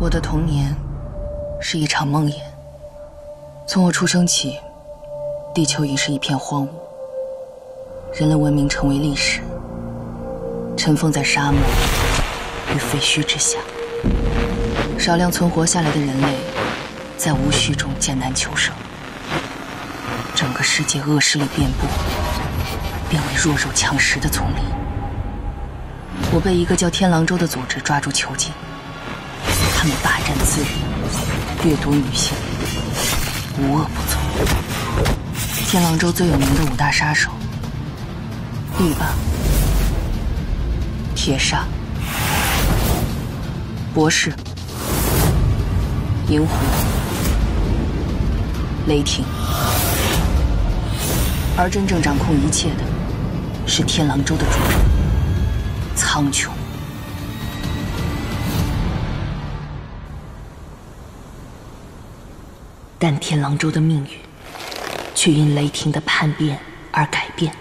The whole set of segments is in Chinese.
我的童年是一场梦魇。从我出生起，地球已是一片荒芜，人类文明成为历史，尘封在沙漠与废墟之下。少量存活下来的人类，在无序中艰难求生。整个世界恶势力遍布，变为弱肉强食的丛林。我被一个叫天狼洲的组织抓住囚禁，他们霸占资源，掠夺女性，无恶不作。天狼洲最有名的五大杀手：力霸、铁煞、博士。银狐、雷霆，而真正掌控一切的，是天狼洲的主人苍穹。但天狼洲的命运，却因雷霆的叛变而改变。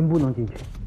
您不能进去。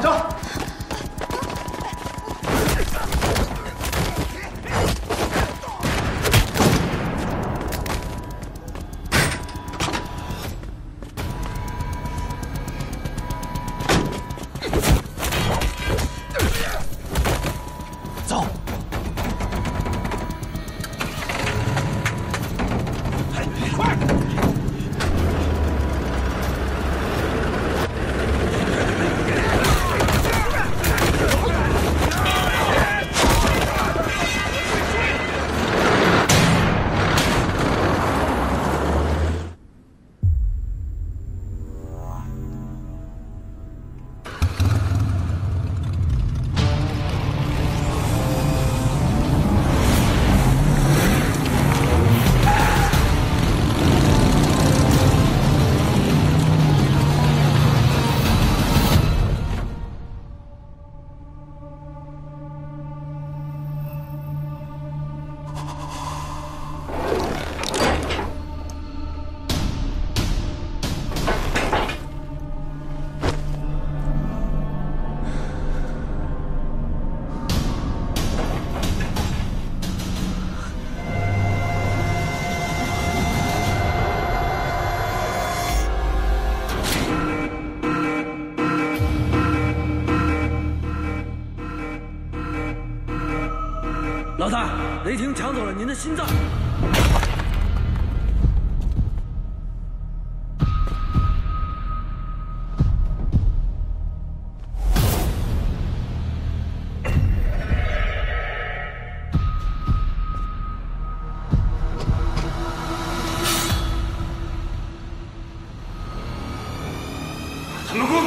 上车！雷霆抢走了您的心脏。他们给我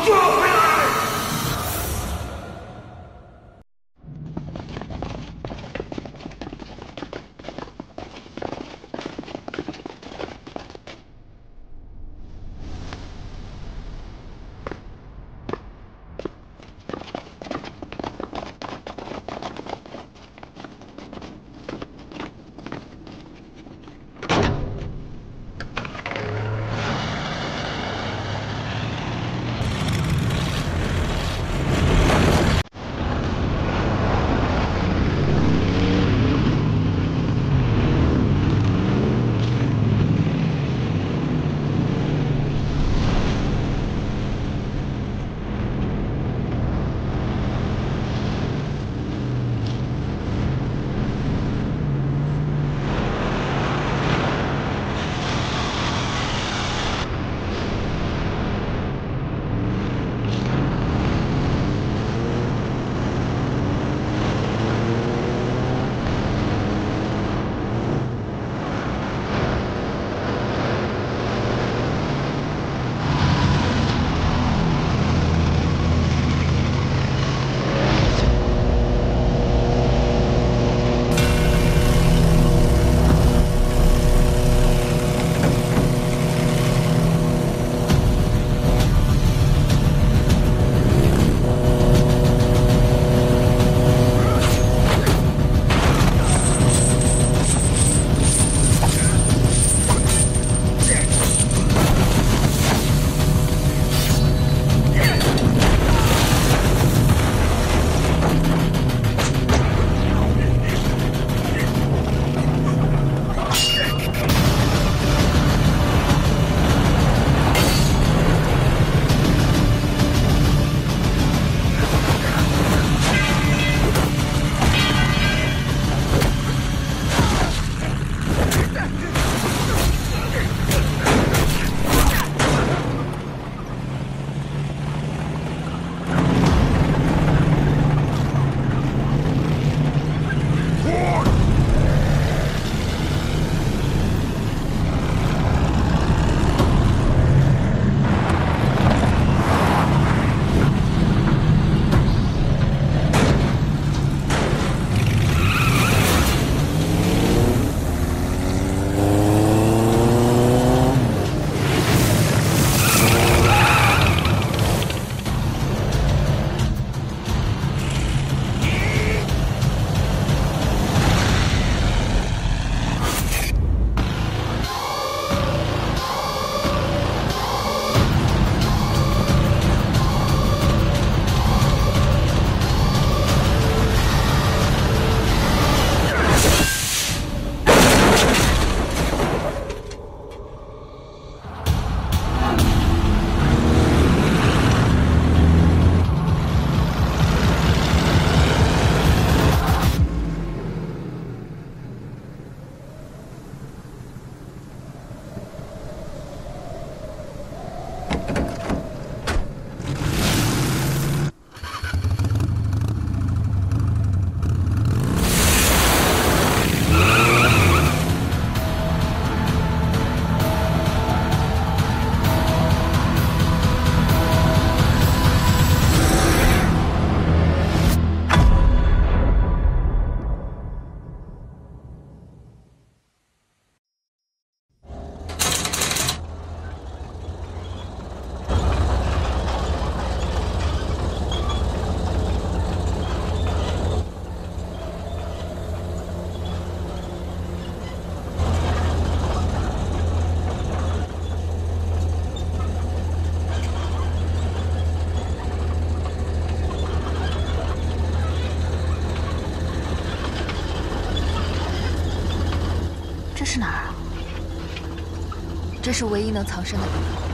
这是唯一能藏身的地方。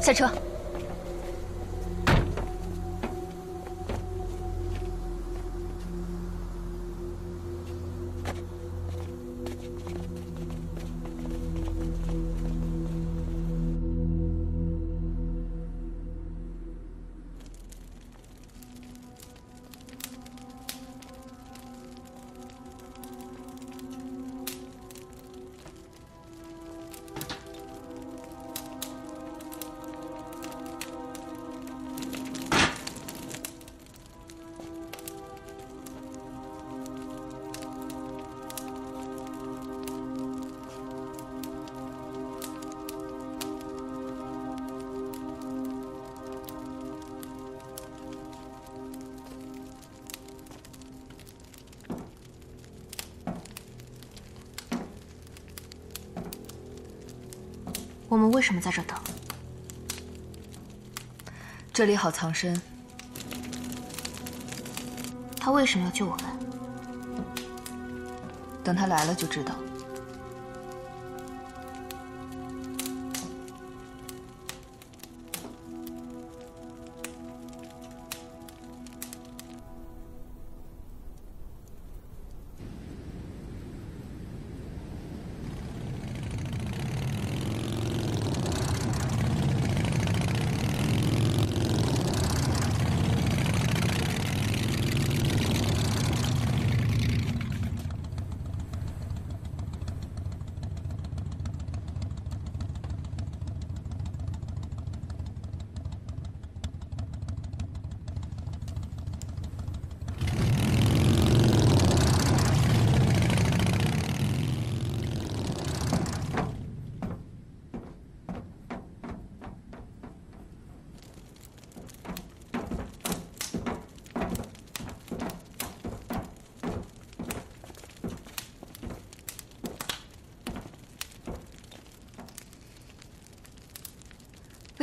下车。为什么在这等？这里好藏身。他为什么要救我们？等他来了就知道。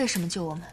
为什么救我们？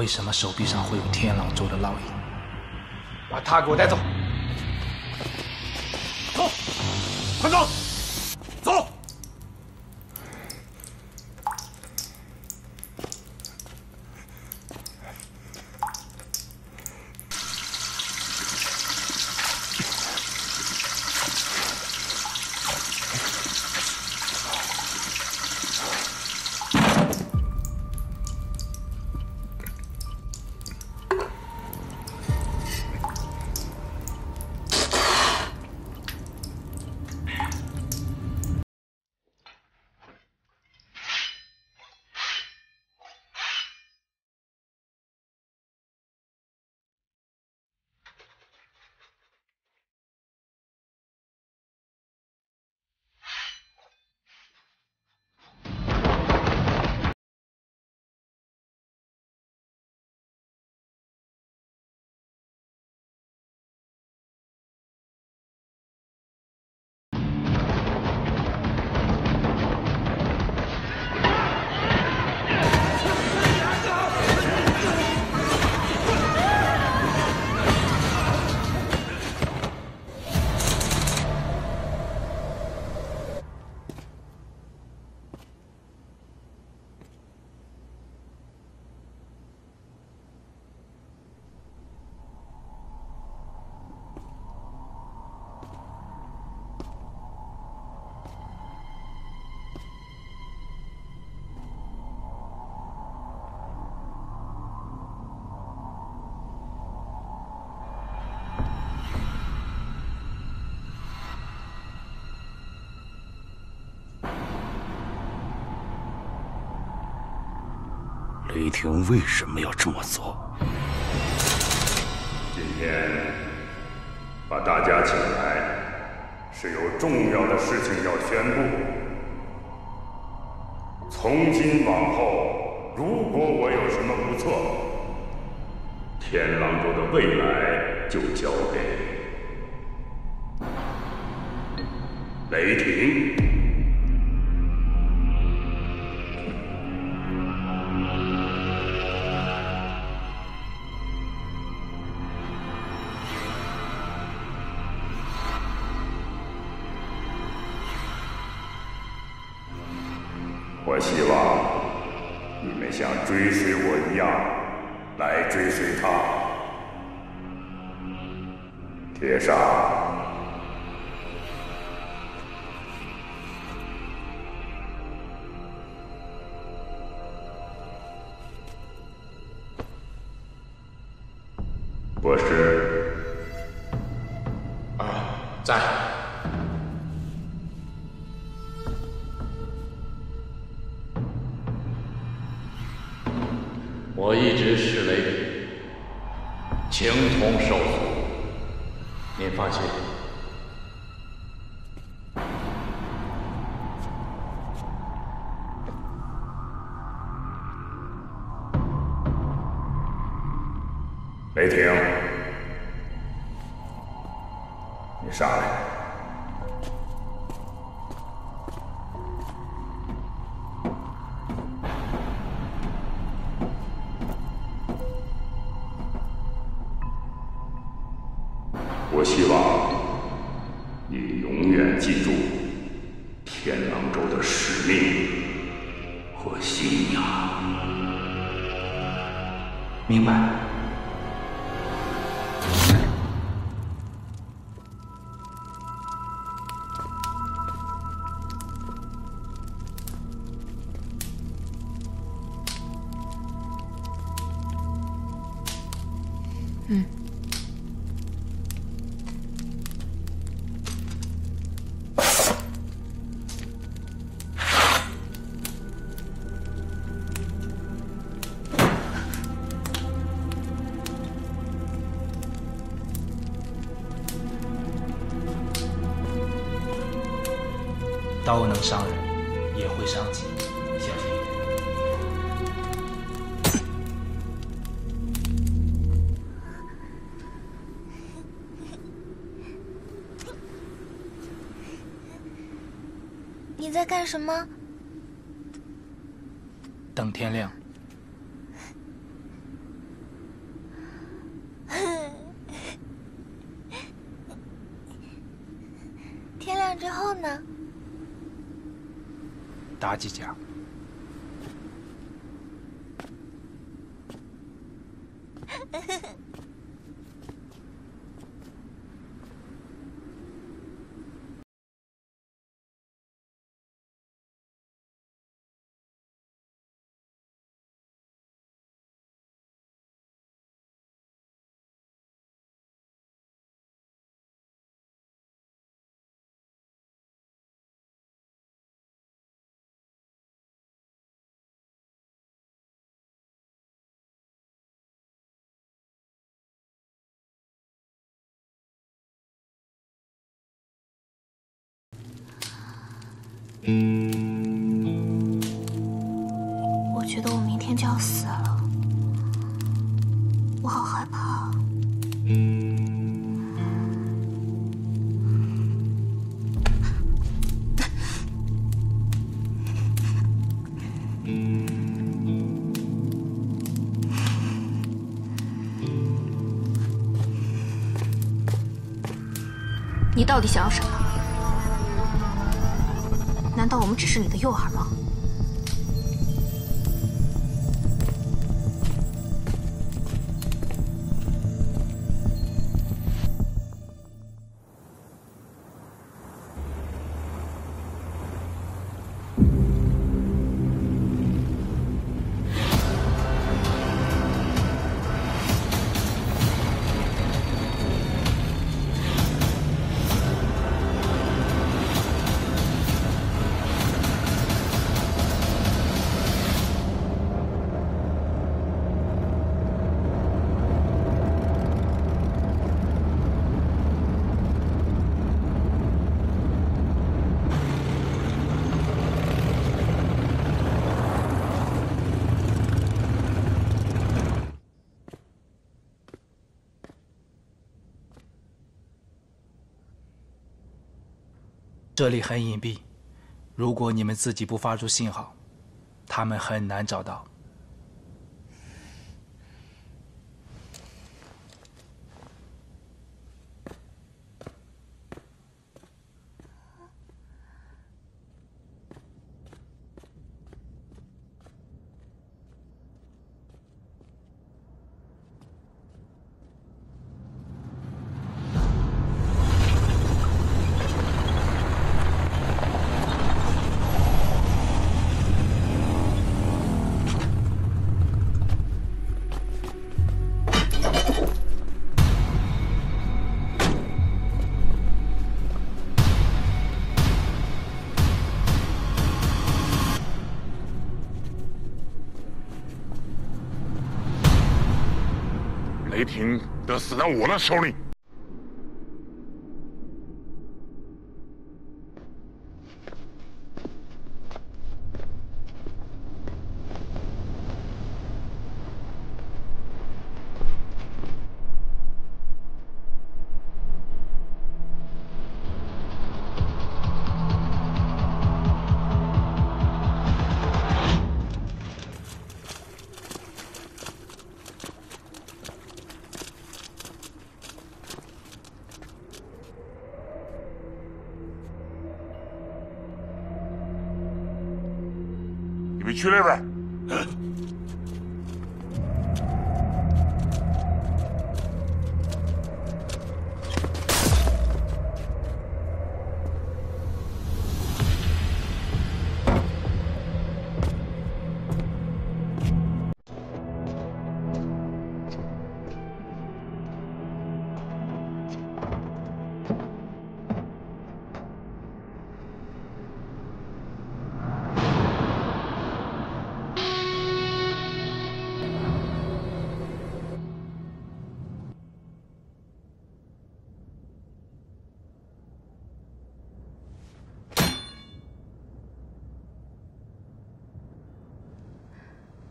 为什么手臂上会有天狼座的烙印？把他给我带走！雷霆为什么要这么做？今天把大家请来，是有重要的事情要宣布。从今往后，如果我有什么不测，天狼座的未来就交给雷霆。博士，啊，在。干什么？等天亮。天亮之后呢？打几架？我觉得我明天就要死了，我好害怕。你到底想要什么？难道我们只是你的诱饵吗？这里很隐蔽，如果你们自己不发出信号，他们很难找到。死在我的手里。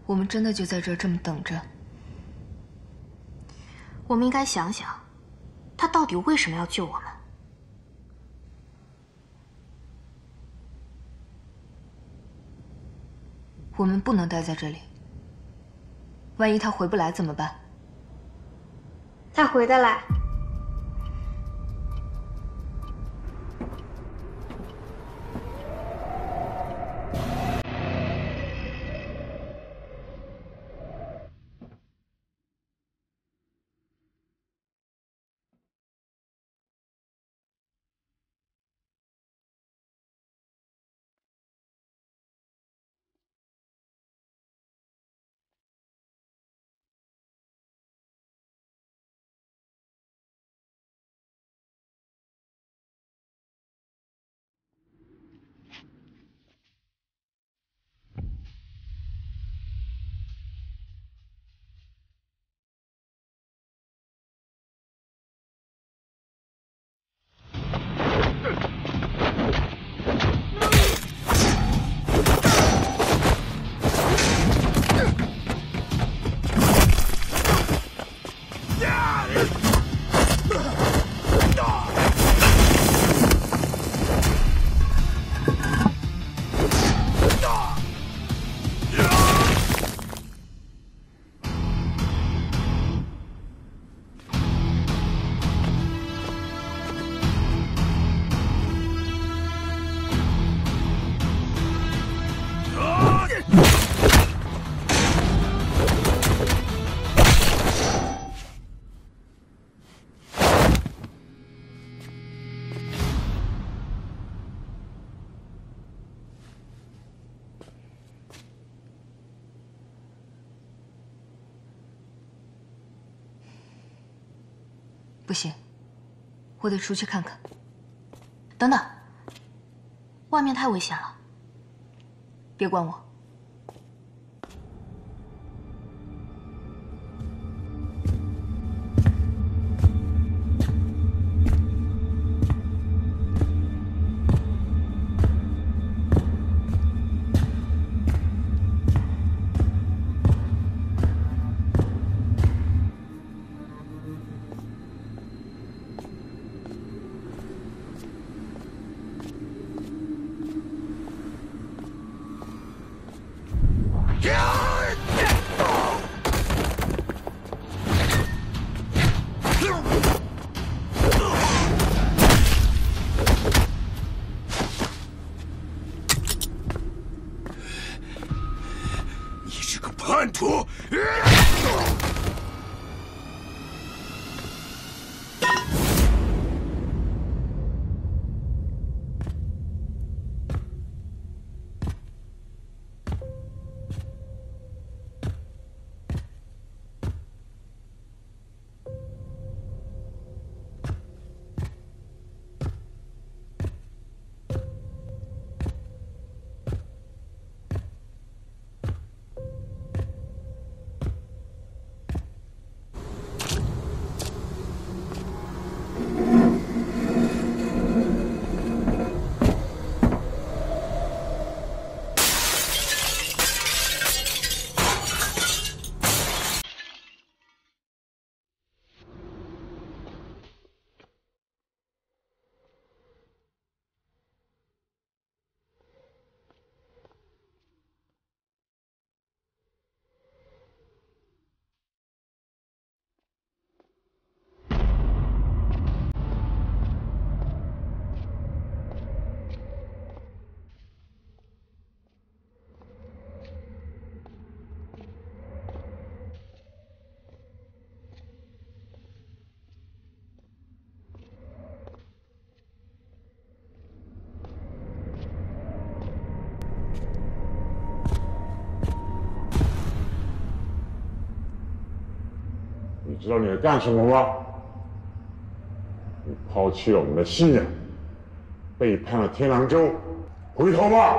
我们真的就在这儿这么等着？我们应该想想，他到底为什么要救我们？我们不能待在这里。万一他回不来怎么办？他回得来。不行，我得出去看看。等等，外面太危险了，别管我。知道你在干什么吗？你抛弃了我们的信任，背叛了天狼洲，回头吧！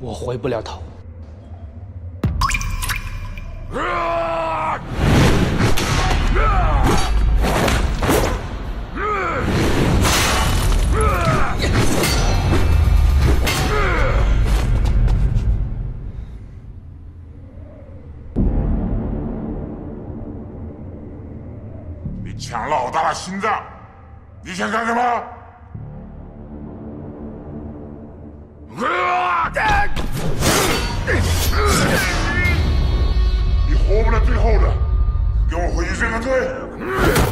我回不了头。心脏，你想干什么？你活不了最后的，给我回去认个罪！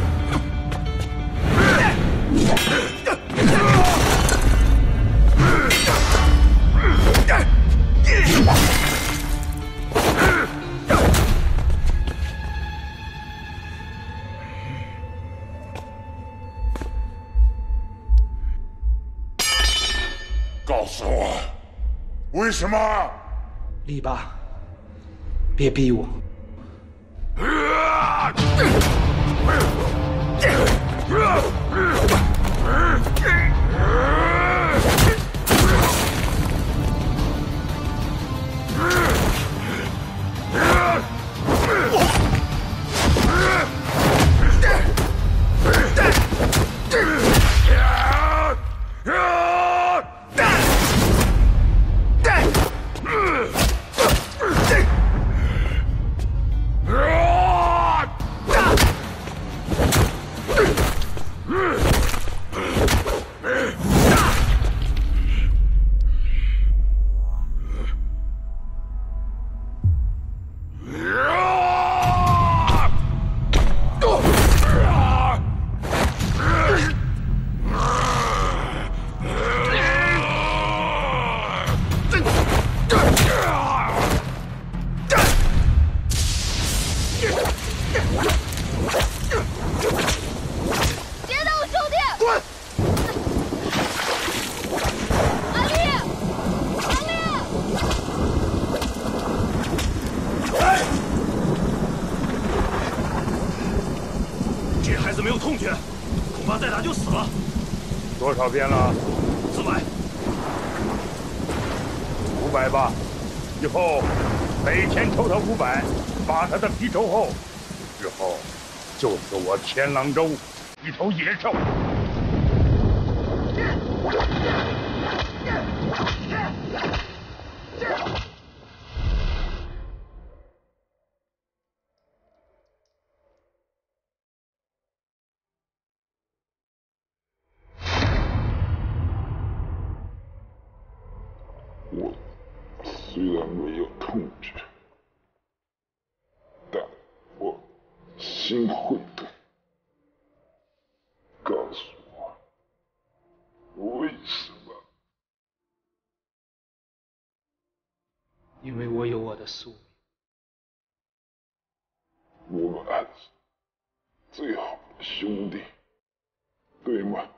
什么？李爸，别逼我！百吧。以后每天抽他五百，把他的皮抽厚。日后就是我天狼州一头野兽。我虽然没有痛觉，但我心会痛。告诉我，为什么？因为我有我的宿命。我们案子最好的兄弟，对吗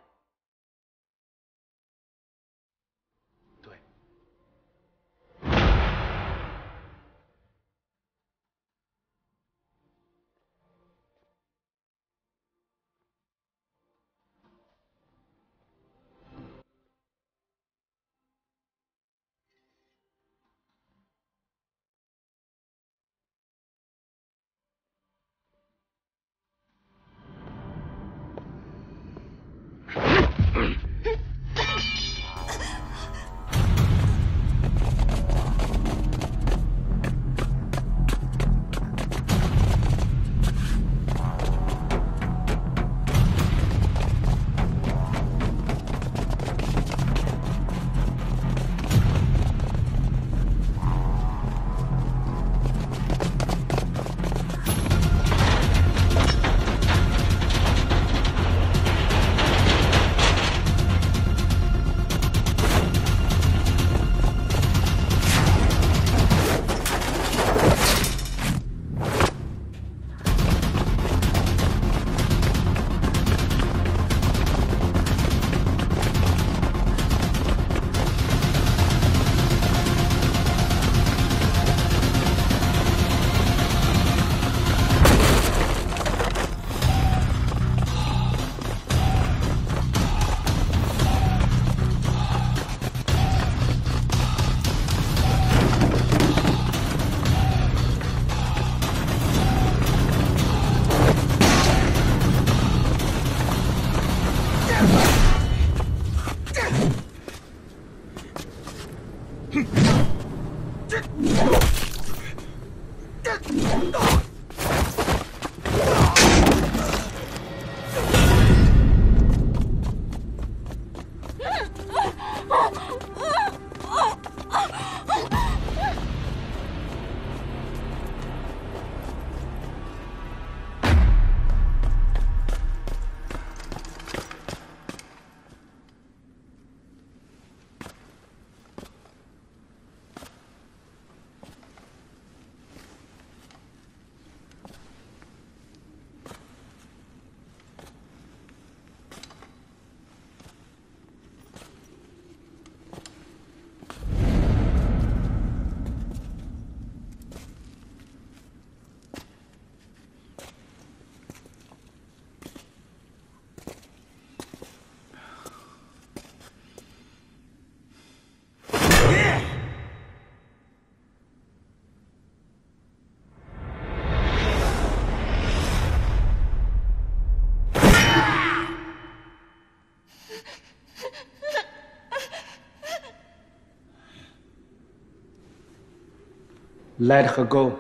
？Let her go,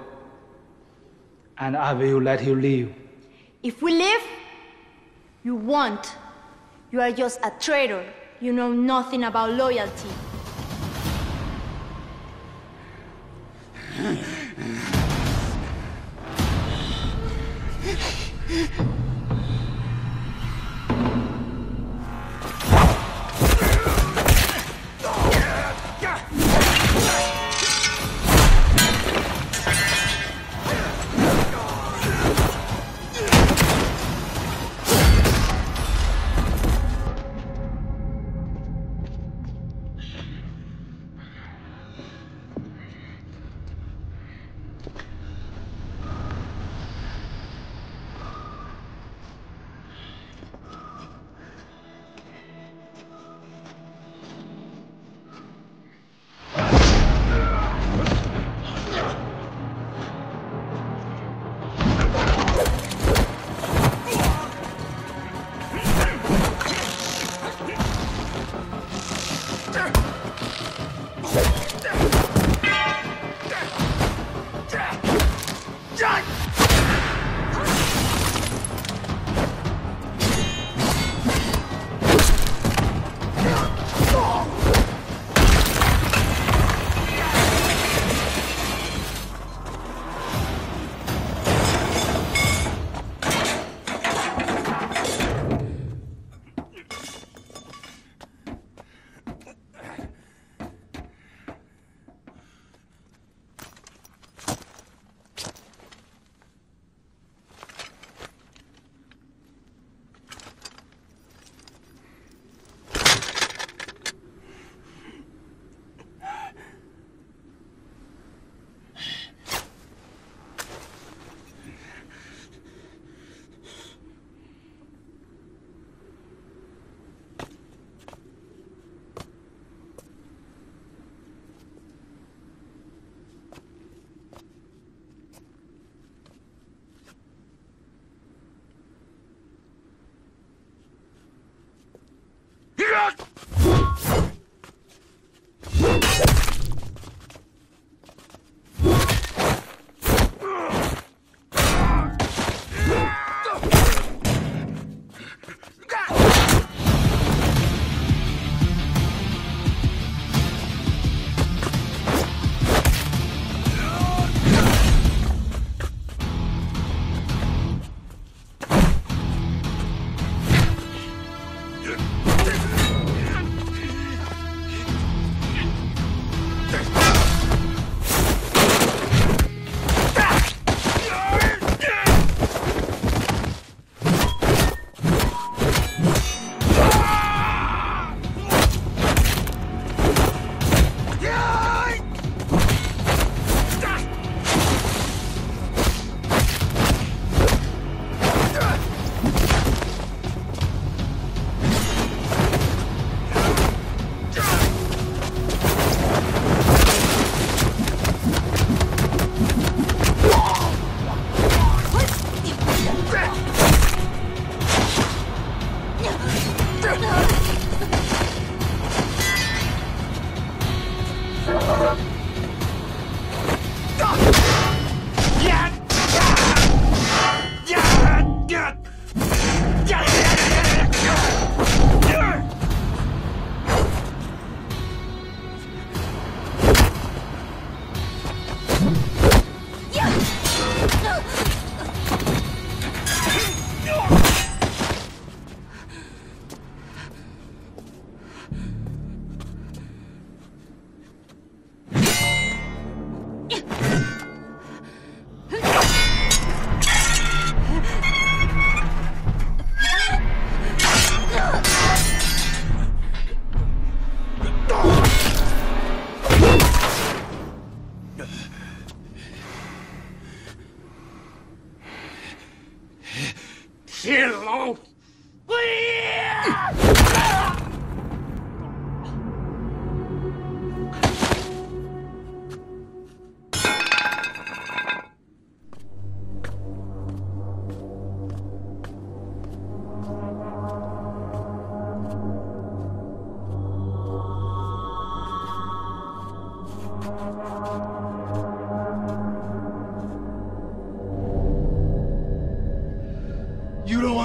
and I will let you live. If we live, you won't. You are just a traitor. You know nothing about loyalty.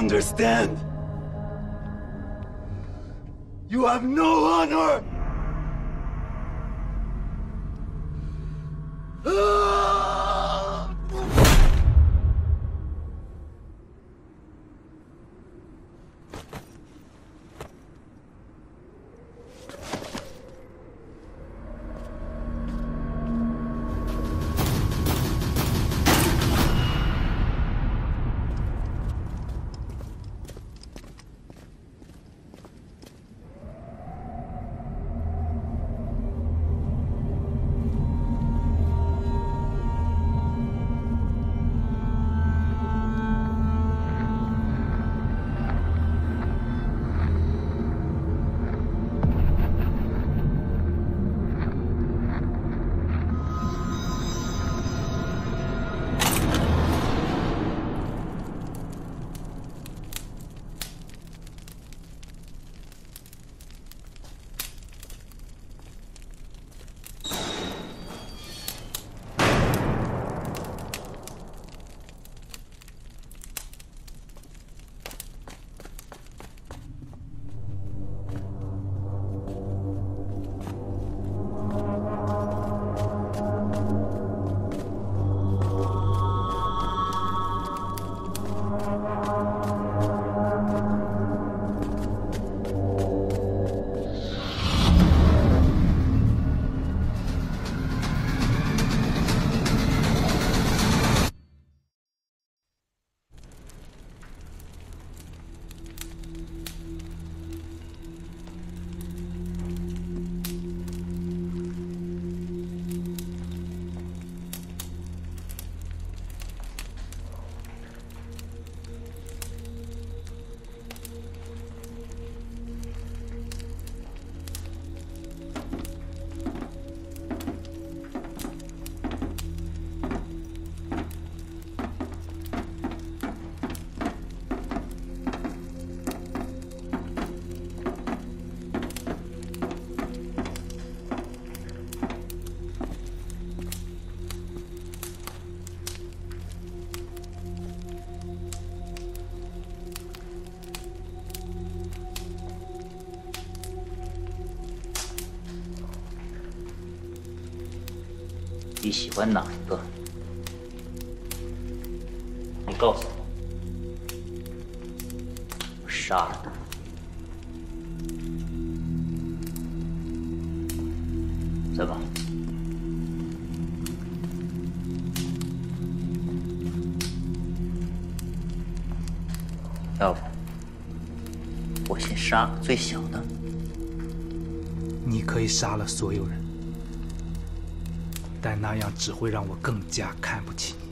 Understand. You have no honor. 你喜欢哪一个？你告诉我，我杀了他。怎么？要不我先杀最小的？你可以杀了所有人，但那样只会让我更加看不起你。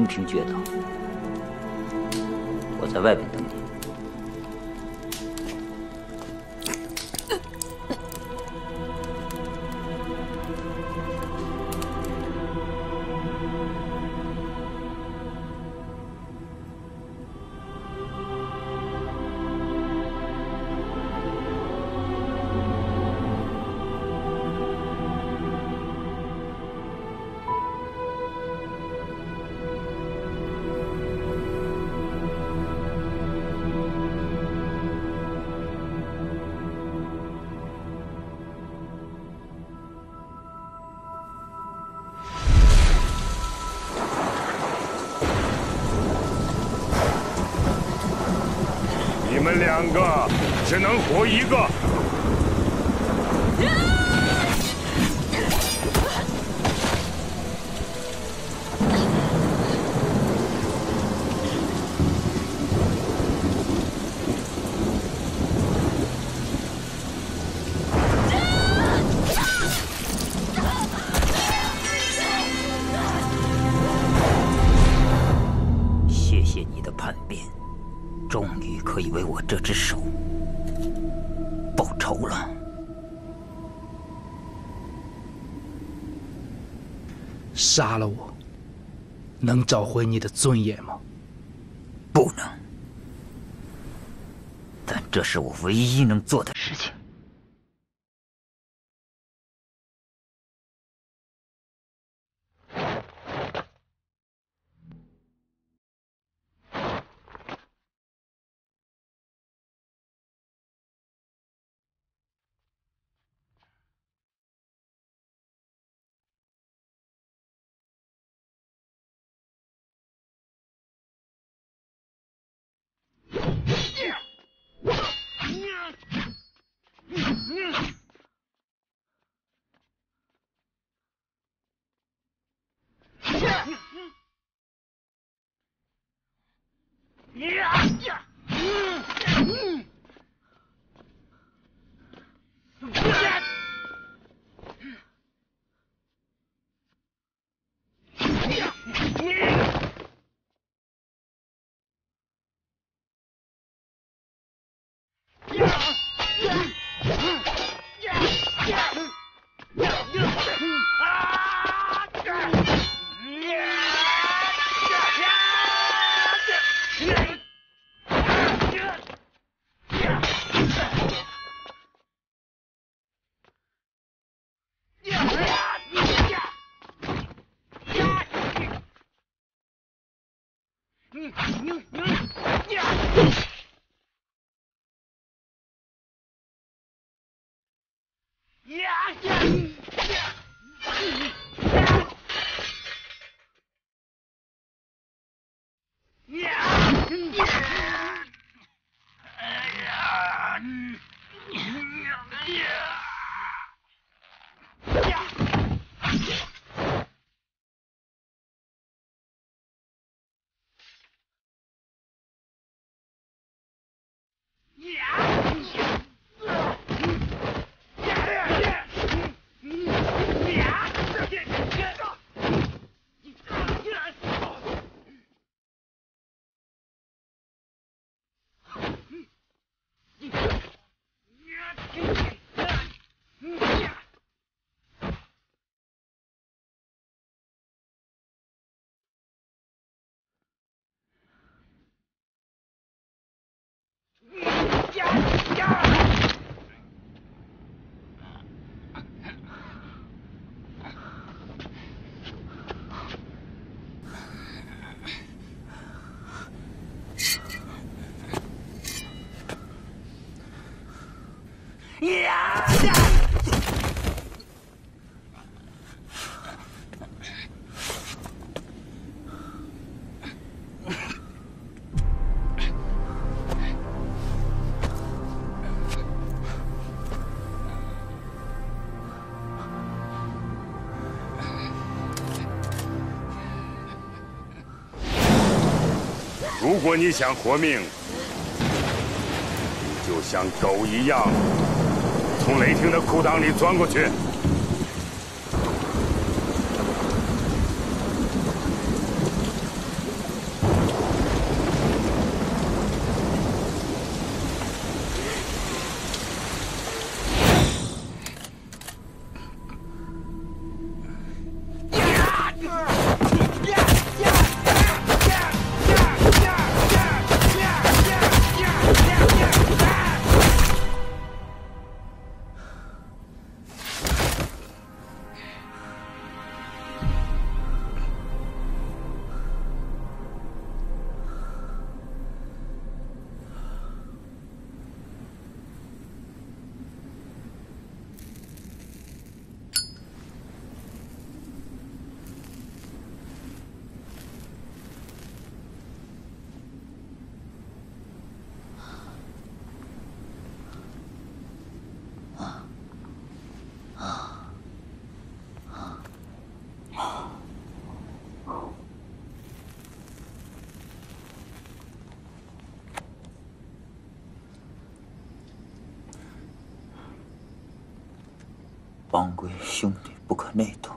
公平决斗，我在外边杀了我，能找回你的尊严吗？不能，但这是我唯一能做的如果你想活命，你就像狗一样，从雷霆的裤裆里钻过去。帮规兄弟不可内斗。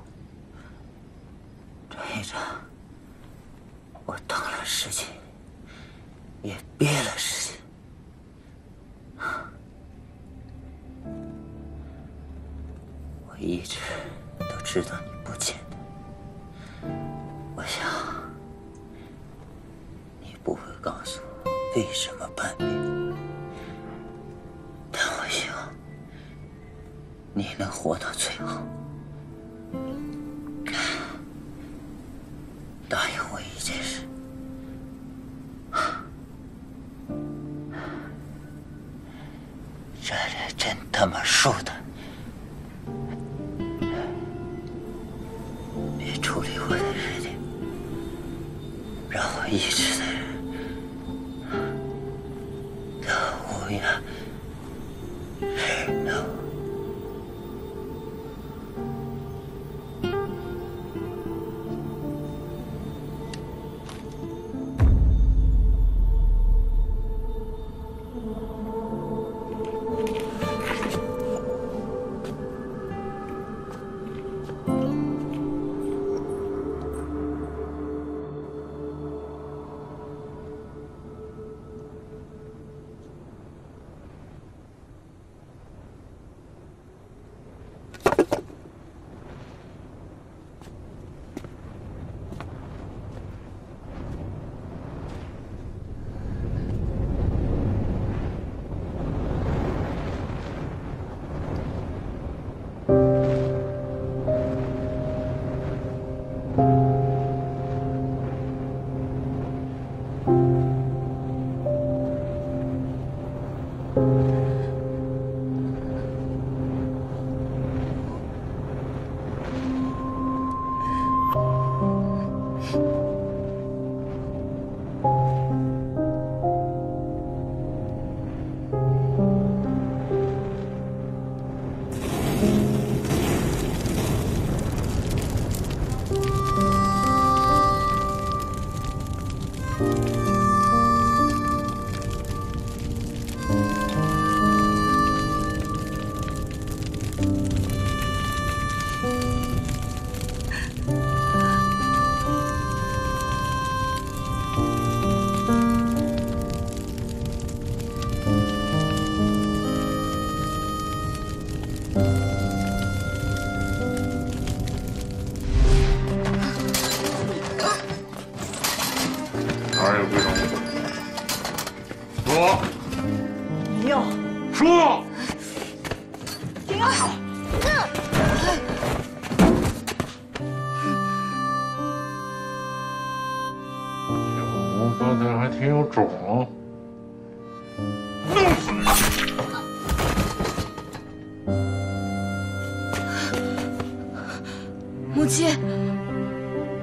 母亲，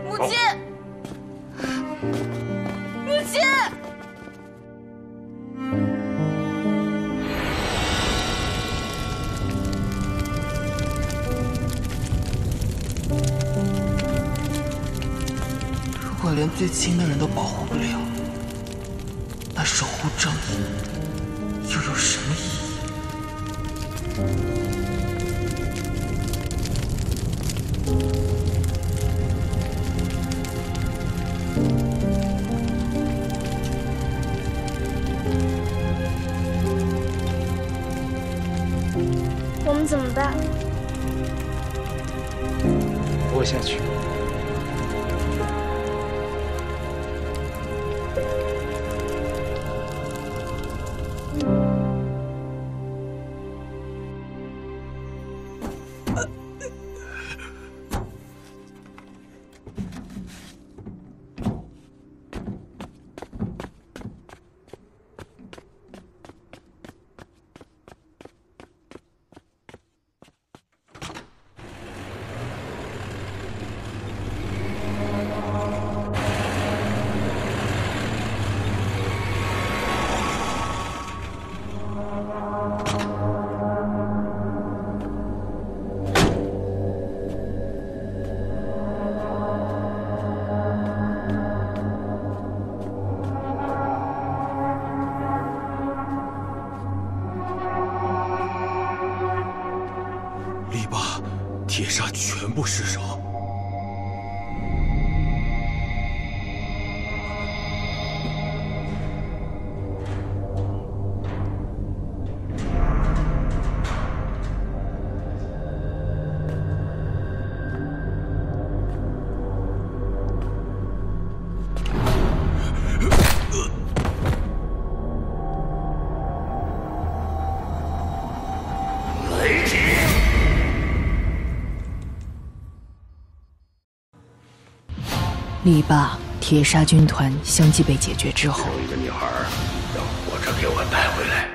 母亲，母亲！如果连最亲的人都保护不了，那守护正义篱笆、铁砂军团相继被解决之后，有一个女孩要活着给我带回来。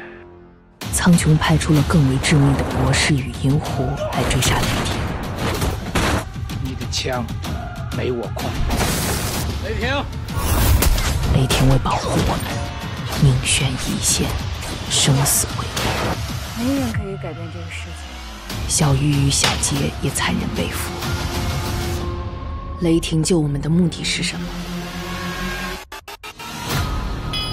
苍穹派出了更为致命的博士与银狐来追杀雷霆。你的枪没我快。雷霆，雷霆为保护我们，命悬一线，生死未卜。没人可以改变这个世界。小玉与小杰也残忍被俘。雷霆救我们的目的是什么？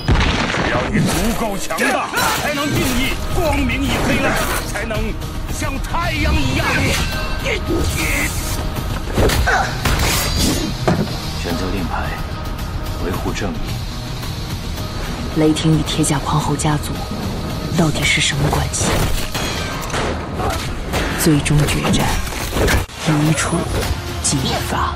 只要你足够强大，才能定义光明与黑暗，才能像太阳一样。选择令牌，维护正义。雷霆与铁甲狂猴家族到底是什么关系？最终决战，一触即发。